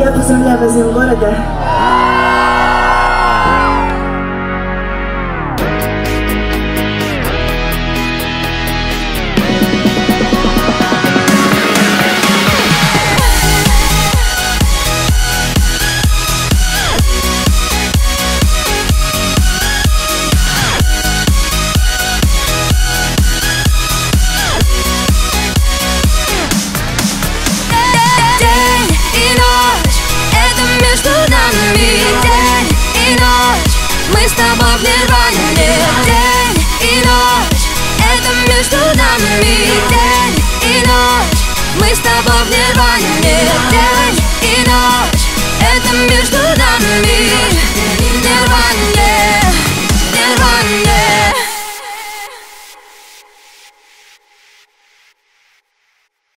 Я поздравляю вас с Днем города. Нирване День и ночь, это между нами День и ночь, мы с тобой в нирване